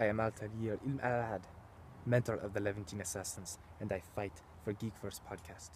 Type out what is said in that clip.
I am Al Tadir Ilm Alad, mentor of the Levantine Assassins, and I fight for Geekverse Podcast.